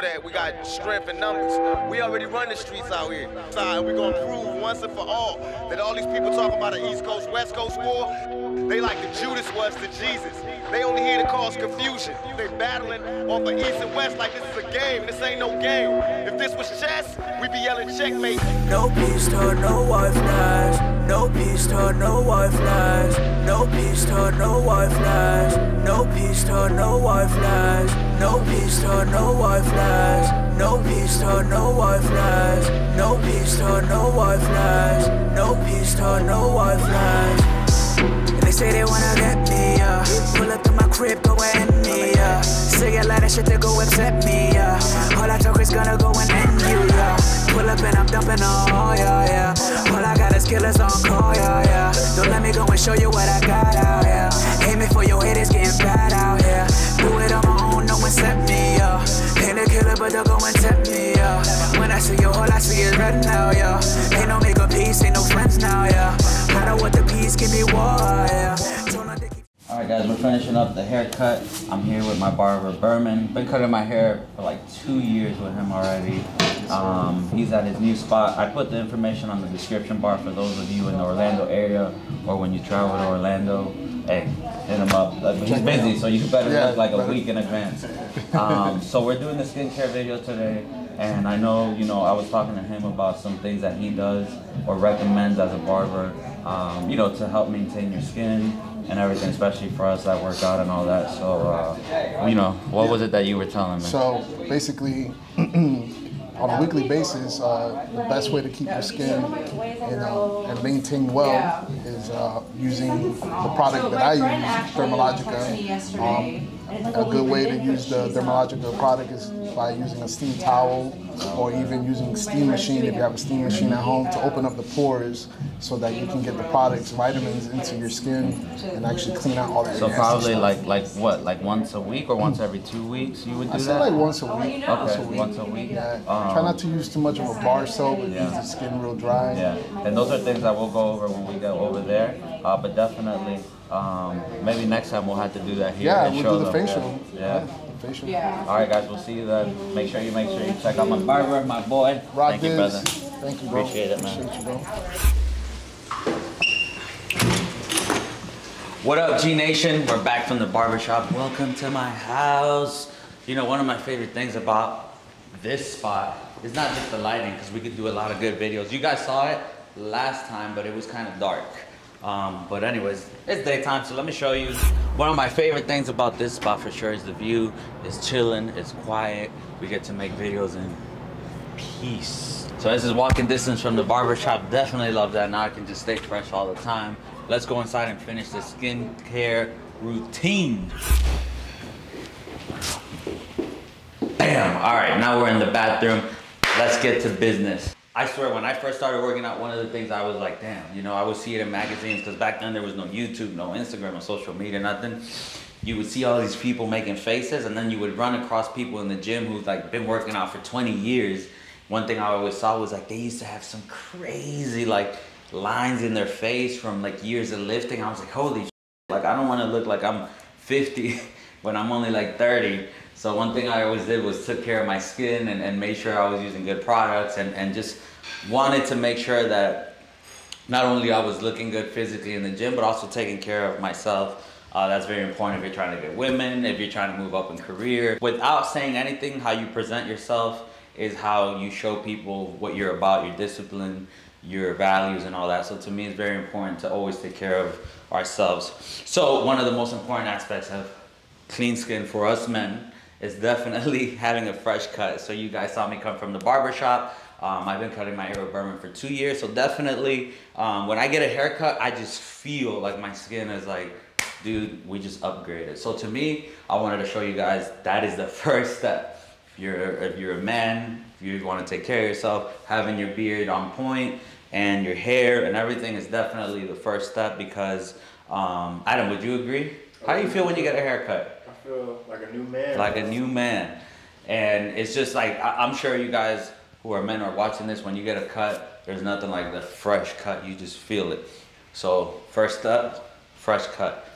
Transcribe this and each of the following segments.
that we got strength in numbers. We already run the streets out here. So we gonna prove once and for all that all these people talking about an East Coast, West Coast war, they like the Judas was to Jesus. They only here to cause confusion. They battling off of East and West like this is a game. This ain't no game. If this was chess, we'd be yelling checkmate. No peace no white flies. No peace talk, no white flies. No peace talk, no white flies. No peace talk, no white flies. No peace talk, no white flies. No peace talk, no white flies. No peace talk, no white flies. No peace talk, no white flies. And they say they wanna get me, yeah. Pull up to my crib, go and me, yeah. Say a lot of shit to go upset me, yeah. All I talk is gonna go and end you. Pull up and I'm dumping all, yeah, yeah. All I got is killers on call, yeah, yeah. Don't let me go and show you what I got out, yeah. Aiming for your haters, getting bad out here. Finishing up the haircut. I'm here with my barber Berman. Been cutting my hair for like two years with him already. Um, he's at his new spot. I put the information on the description bar for those of you in the Orlando area or when you travel to Orlando. Hey, hit him up. Like, He's busy, so you better Yeah, like a week in advance. Um, so we're doing the skincare video today, and I know you know I was talking to him about some things that he does or recommends as a barber. Um, you know to help maintain your skin and everything, especially for us that work out and all that. So uh, you know what was it that you were telling me? So basically, on a weekly basis, uh, the best way to keep your skin and, uh, and maintain well is uh, using the product that I use, Dermalogica. Um, a good way to use the Dermalogica product is by using a steam towel or even using steam machine if you have a steam machine at home to open up the pores so that you can get the products, vitamins into your skin and actually clean out all that so probably stuff. like like what like once a week or once every two weeks you would do that. I that? say like once a week. Once a Okay, week. once a week. Yeah. Um, Try not to use too much of a bar soap. It Yeah. leaves the skin real dry. Yeah, and those are things that we'll go over when we get over there. Uh, but definitely, um, maybe next time we'll have to do that here. Yeah, and we'll show do the them. facial. Yeah. the facial. Yeah. All right, guys, we'll see you then. Make sure you make sure you check out my barber, my boy. Rock Thank you, this. brother. Thank you, bro. Appreciate it, man. Appreciate you, bro. What up, G Nation? We're back from the barbershop. Welcome to my house. You know, one of my favorite things about this spot is not just the lighting, because we could do a lot of good videos. You guys saw it last time, but it was kind of dark. Um, but anyways, it's daytime, so let me show you. One of my favorite things about this spot for sure is the view. It's chilling, it's quiet. We get to make videos in peace. So this is walking distance from the barber shop. Definitely love that. Now I can just stay fresh all the time. Let's go inside and finish the skincare routine. Bam! All right, now we're in the bathroom. Let's get to business. I swear, when I first started working out, one of the things I was like, damn, you know, I would see it in magazines because back then there was no YouTube, no Instagram, no social media, nothing. You would see all these people making faces, and then you would run across people in the gym who've like been working out for 20 years. One thing I always saw was like they used to have some crazy like lines in their face from like years of lifting. I was like, holy like I don't want to look like I'm 50 when I'm only like 30. So one thing I always did was took care of my skin and, and made sure I was using good products and, and just wanted to make sure that not only I was looking good physically in the gym, but also taking care of myself. Uh, that's very important if you're trying to get women, if you're trying to move up in career. Without saying anything, how you present yourself is how you show people what you're about, your discipline, your values, and all that. So to me, it's very important to always take care of ourselves. So one of the most important aspects of clean skin for us men is definitely having a fresh cut. So you guys saw me come from the barber shop. Um, I've been cutting my hair with Berman for two years. So definitely, um, when I get a haircut, I just feel like my skin is like, dude, we just upgraded. So to me, I wanted to show you guys that is the first step. If you're if you're a man, if you want to take care of yourself, having your beard on point and your hair and everything is definitely the first step because um, Adam, would you agree? How do you feel when you get a haircut? Feel like a new man. like a new man. And it's just like I- I'm sure you guys who are men are watching this. When you get a cut, there's nothing like the fresh cut. You just feel it. So first up, fresh cut.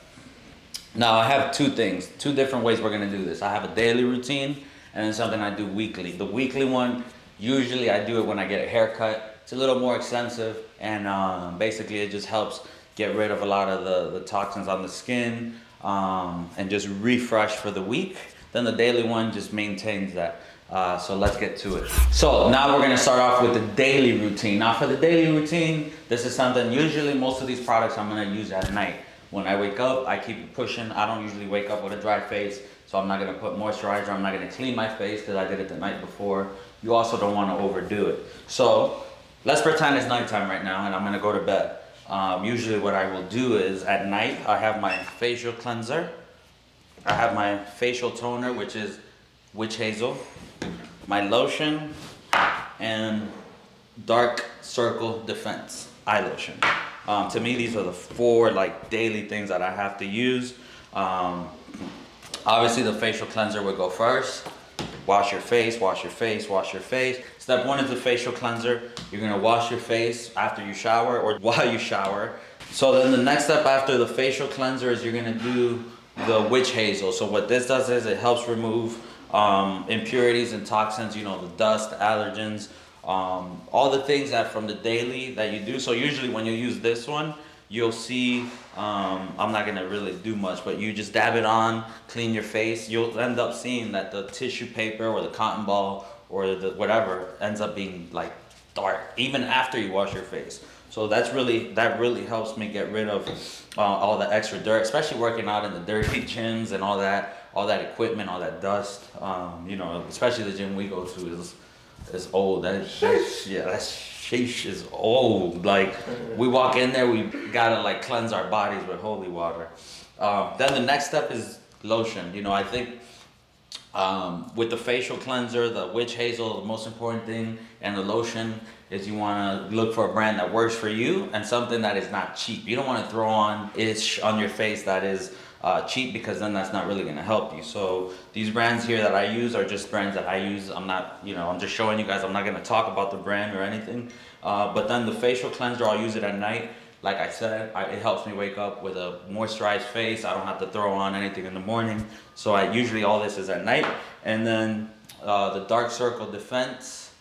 Now I have two things, two different ways we're gonna do this. I have a daily routine, and then something I do weekly. The weekly one, usually I do it when I get a haircut. It's a little more extensive, and um, basically it just helps get rid of a lot of the, the toxins on the skin um, and just refresh for the week. Then the daily one just maintains that. Uh, so let's get to it. So now we're gonna start off with the daily routine. Now for the daily routine, this is something, usually most of these products I'm gonna use at night. When I wake up, I keep pushing. I don't usually wake up with a dry face, so I'm not gonna put moisturizer. I'm not gonna clean my face because I did it the night before. You also don't wanna overdo it. So let's pretend it's nighttime right now and I'm gonna go to bed. Um, usually what I will do is at night, I have my facial cleanser. I have my facial toner, which is witch hazel my lotion, and dark circle defense eye lotion. Um, to me, these are the four like daily things that I have to use. Um, obviously, the facial cleanser would go first. Wash your face, wash your face, wash your face. Step one is the facial cleanser. You're gonna wash your face after you shower or while you shower. So then the next step after the facial cleanser is you're gonna do the witch hazel. So what this does is it helps remove um, impurities and toxins, you know, the dust, allergens, um, all the things that from the daily that you do. So usually when you use this one, you'll see, um, I'm not gonna really do much, but you just dab it on, clean your face, you'll end up seeing that the tissue paper or the cotton ball or the whatever ends up being like dark, even after you wash your face. So that's really, that really helps me get rid of uh, all the extra dirt, especially working out in the dirty gyms and all that all that equipment, all that dust. Um, you know, especially the gym we go to is is old. That, that yeah, that sheesh is old. Like we walk in there, we gotta like cleanse our bodies with holy water. Um, then the next step is lotion. You know, I think um, with the facial cleanser, the witch hazel, the most important thing, and the lotion is you want to look for a brand that works for you and something that is not cheap. You don't want to throw on ish on your face that is uh, cheap because then that's not really going to help you. So these brands here that I use are just brands that I use. I'm not, you know, I'm just showing you guys. I'm not going to talk about the brand or anything. Uh, but then the facial cleanser, I'll use it at night. Like I said, I, it helps me wake up with a moisturized face. I don't have to throw on anything in the morning. So I usually all this is at night. And then uh, the dark circle defense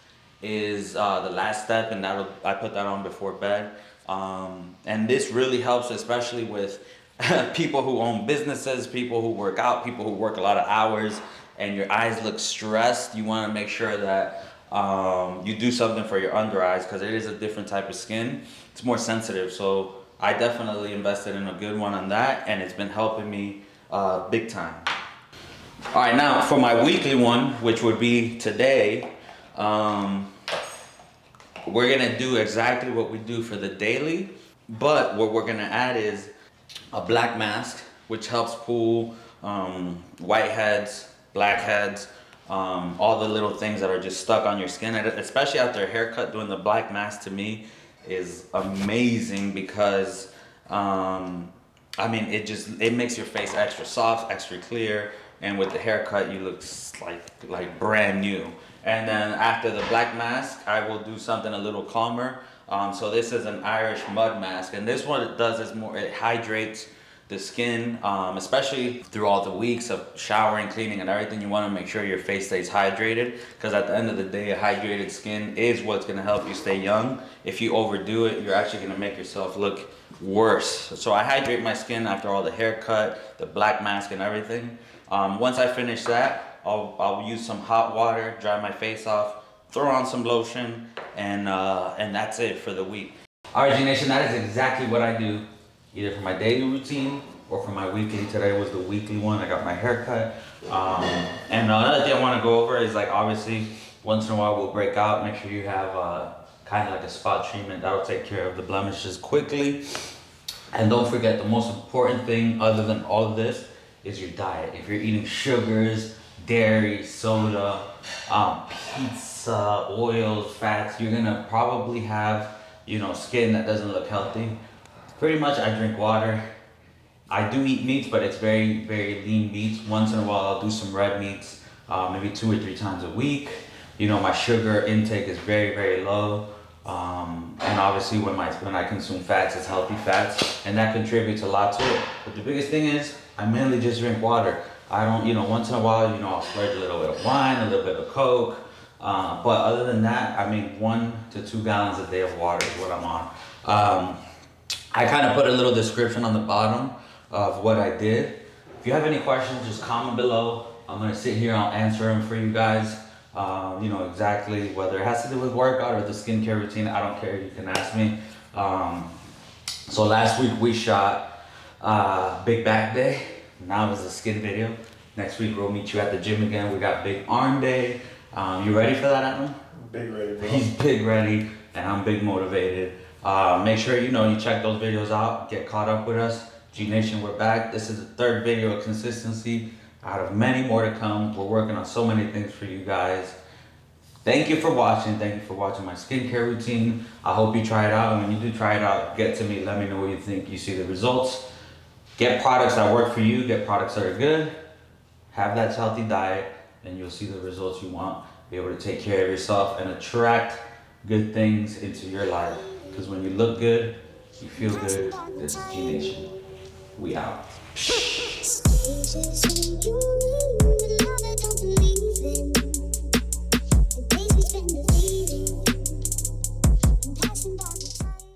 is uh, the last step, and that I put that on before bed. Um, and this really helps, especially with people who own businesses, people who work out, people who work a lot of hours, and your eyes look stressed, you want to make sure that um, you do something for your under eyes because it is a different type of skin. It's more sensitive, so I definitely invested in a good one on that, and it's been helping me uh, big time. All right, now for my weekly one, which would be today, um, we're gonna do exactly what we do for the daily, but what we're gonna add is a black mask, which helps pull um, whiteheads, blackheads, um, all the little things that are just stuck on your skin. especially after a haircut, doing the black mask to me is amazing because, um, I mean, it just, it makes your face extra soft, extra clear. And with the haircut, you look like, like brand new. And then after the black mask, I will do something a little calmer. Um, so this is an Irish mud mask, and this one it does is more, it hydrates the skin, um, especially through all the weeks of showering, cleaning, and everything. You want to make sure your face stays hydrated, because at the end of the day, a hydrated skin is what's going to help you stay young. If you overdo it, you're actually going to make yourself look worse. So I hydrate my skin after all the haircut, the black mask, and everything. Um, once I finish that, I'll, I'll use some hot water, dry my face off, throw on some lotion, and uh, and that's it for the week. All right, G Nation, that is exactly what I do, either for my daily routine or for my weekly. Today was the weekly one. I got my haircut. Um, and another thing I want to go over is like obviously once in a while we'll break out. Make sure you have uh, kind of like a spot treatment that'll take care of the blemishes quickly. And don't forget the most important thing other than all of this is your diet. If you're eating sugars, dairy, soda, um, pizza, uh, oils, fats, you're gonna probably have, you know, skin that doesn't look healthy. Pretty much I drink water. I do eat meats, but it's very, very lean meats. Once in a while, I'll do some red meats, uh, maybe two or three times a week. You know, my sugar intake is very, very low. Um, and obviously when, my, when I consume fats, it's healthy fats, and that contributes a lot to it. But the biggest thing is, I mainly just drink water. I don't, you know, once in a while, you know, I'll splurge a little bit of wine, a little bit of Coke. Uh, but other than that, I mean, one to two gallons a day of water is what I'm on. Um, I kind of put a little description on the bottom of what I did. If you have any questions, just comment below. I'm gonna sit here, I'll answer them for you guys. Um, you know, exactly whether it has to do with workout or the skincare routine, I don't care, you can ask me. Um, so last week we shot uh, Big Back Day. Now it's a skin video. Next week we'll meet you at the gym again. We got Big Arm Day. Um, you ready for that, Adam? Big ready, bro. He's big ready, and I'm big motivated. Uh, make sure you know you check those videos out. Get caught up with us. G Nation, we're back. This is the third video of consistency out of many more to come. We're working on so many things for you guys. Thank you for watching. Thank you for watching my skincare routine. I hope you try it out. And when you do try it out, get to me. Let me know what you think. You see the results. Get products that work for you. Get products that are good. Have that healthy diet, and you'll see the results you want. Be able to take care of yourself and attract good things into your life. Because when you look good, you feel good. This is G Nation. We out.